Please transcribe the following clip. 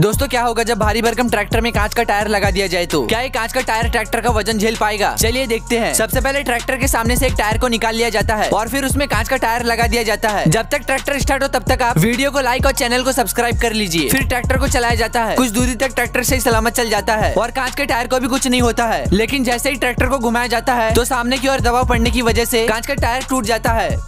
दोस्तों, क्या होगा जब भारी भरकम ट्रैक्टर में कांच का टायर लगा दिया जाए तो? क्या ये कांच का टायर ट्रैक्टर का वज़न झेल पाएगा? चलिए देखते हैं। सबसे पहले ट्रैक्टर के सामने से एक टायर को निकाल लिया जाता है और फिर उसमें कांच का टायर लगा दिया जाता है। जब तक ट्रैक्टर स्टार्ट हो, तब तक आप वीडियो को लाइक और चैनल को सब्सक्राइब कर लीजिए। फिर ट्रैक्टर को चलाया जाता है। कुछ दूरी तक ट्रैक्टर से सलामत चल जाता है और कांच के टायर को भी कुछ नहीं होता है। लेकिन जैसे ही ट्रैक्टर को घुमाया जाता है तो सामने की ओर दबाव पड़ने की वजह से कांच का टायर टूट जाता है।